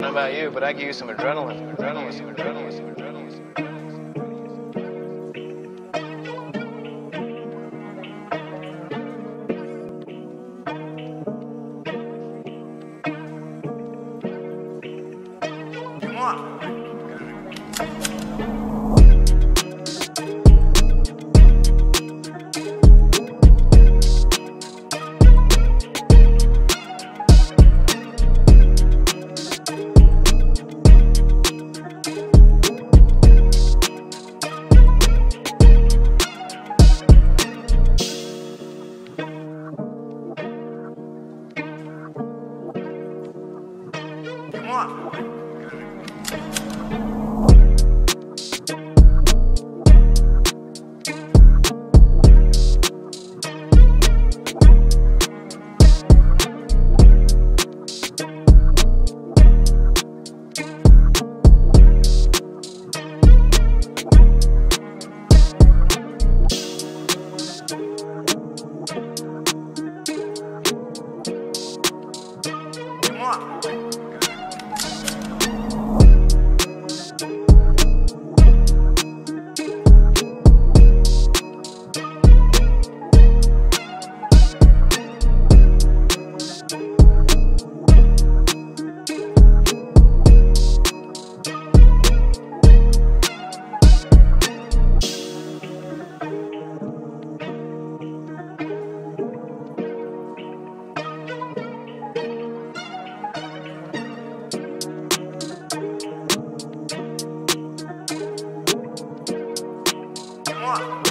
know about you, but I could use some adrenaline. Adrenaline, adrenaline, some adrenaline. want. on. one.